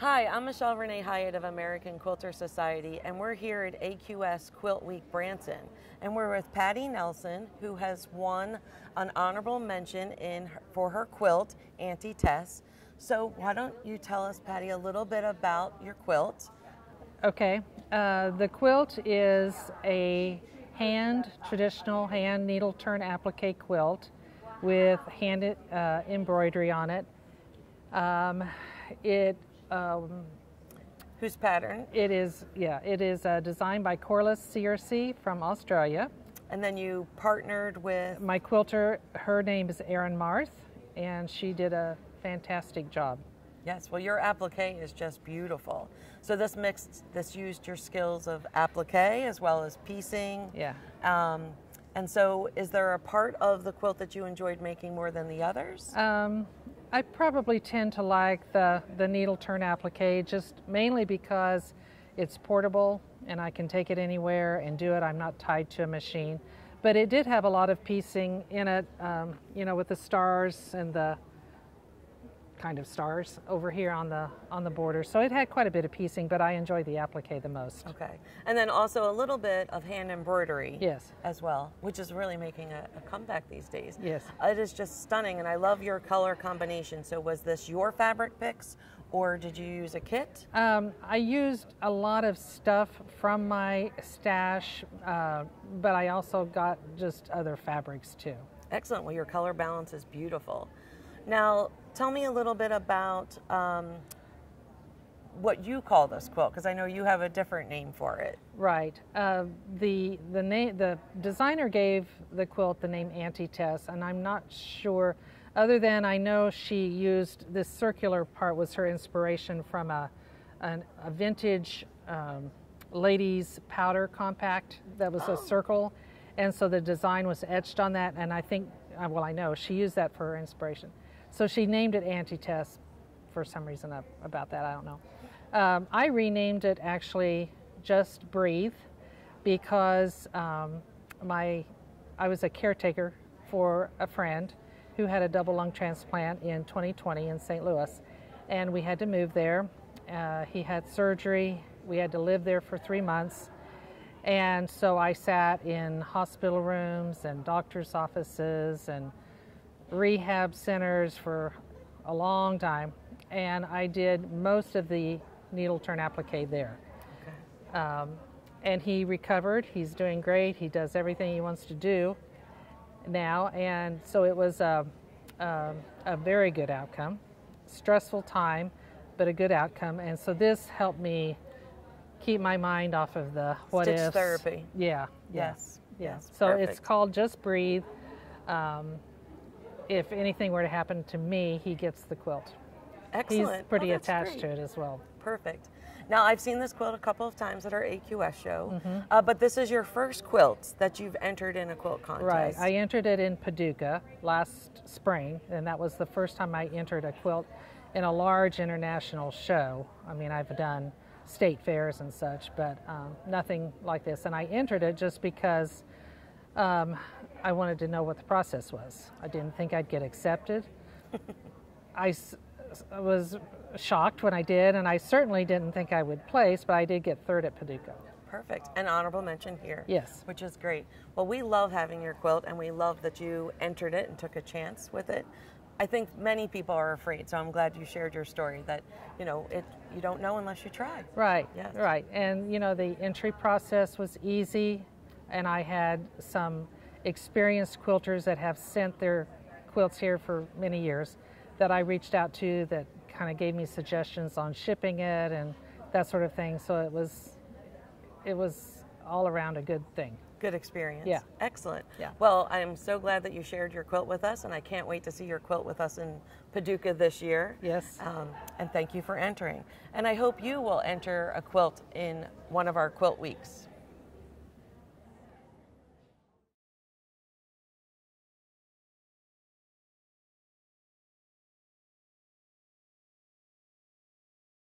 Hi, I'm Michelle Renee Hiatt of American Quilter Society, and we're here at AQS Quilt Week Branson. And we're with Patty Nelson, who has won an honorable mention in for her quilt, Auntie Tess. So, why don't you tell us, Patty, a little bit about your quilt? Okay, uh, the quilt is a hand, traditional hand needle turn applique quilt with hand uh, embroidery on it. Um, it um, Whose pattern? It is, yeah, it is uh, designed by Corliss Searcy from Australia. And then you partnered with? My quilter, her name is Erin Marth, and she did a fantastic job. Yes, well, your applique is just beautiful. So this mixed, this used your skills of applique as well as piecing. Yeah. Um, and so, is there a part of the quilt that you enjoyed making more than the others? Um, I probably tend to like the, the needle turn applique just mainly because it's portable and I can take it anywhere and do it. I'm not tied to a machine. But it did have a lot of piecing in it, um, you know, with the stars and the kind of stars over here on the on the border. So it had quite a bit of piecing, but I enjoy the applique the most. Okay, and then also a little bit of hand embroidery. Yes. As well, which is really making a, a comeback these days. Yes. It is just stunning, and I love your color combination. So was this your fabric picks? Or did you use a kit? Um, I used a lot of stuff from my stash, uh, but I also got just other fabrics too. Excellent. Well, your color balance is beautiful. Now, tell me a little bit about um, what you call this quilt, because I know you have a different name for it. Right. Uh, the the name the designer gave the quilt the name Auntie Tess, and I'm not sure. Other than I know she used this circular part was her inspiration from a an, a vintage um, ladies powder compact that was a circle, and so the design was etched on that. And I think, uh, well, I know she used that for her inspiration. So she named it Auntie Tess for some reason about that, I don't know. Um, I renamed it actually Just Breathe because um, my I was a caretaker for a friend who had a double lung transplant in 2020 in St. Louis, and we had to move there. Uh, he had surgery. We had to live there for three months. And so I sat in hospital rooms and doctor's offices and rehab centers for a long time, and I did most of the needle turn applique there. Okay. Um, and he recovered. He's doing great. He does everything he wants to do now, and so it was a, a, a very good outcome. Stressful time, but a good outcome. And so this helped me keep my mind off of the what Stitch ifs. therapy. Yeah. Yes. Yes. So Perfect. it's called Just Breathe. Um, if anything were to happen to me, he gets the quilt. Excellent. He's pretty oh, attached great. to it as well. Perfect. Now, I've seen this quilt a couple of times at our AQS show, Mm-hmm. uh, but this is your first quilt that you've entered in a quilt contest. Right. I entered it in Paducah last spring, and that was the first time I entered a quilt in a large international show. I mean, I've done state fairs and such, but um, nothing like this. And I entered it just because um, I wanted to know what the process was. I didn't think I'd get accepted. I s- was shocked when I did, and I certainly didn't think I would place, but I did get third at Paducah. Perfect. An honorable mention here. Yes. Which is great. Well, we love having your quilt, and we love that you entered it and took a chance with it. I think many people are afraid, so I'm glad you shared your story. That you know, it you don't know unless you try. Right, Yes. right. And you know, the entry process was easy, and I had some experienced quilters that have sent their quilts here for many years that I reached out to that kind of gave me suggestions on shipping it and that sort of thing. So it was it was all around a good thing. Good experience. Yeah. Excellent. Yeah. Well, I am so glad that you shared your quilt with us, and I can't wait to see your quilt with us in Paducah this year. Yes. Um, and thank you for entering. And I hope you will enter a quilt in one of our quilt weeks.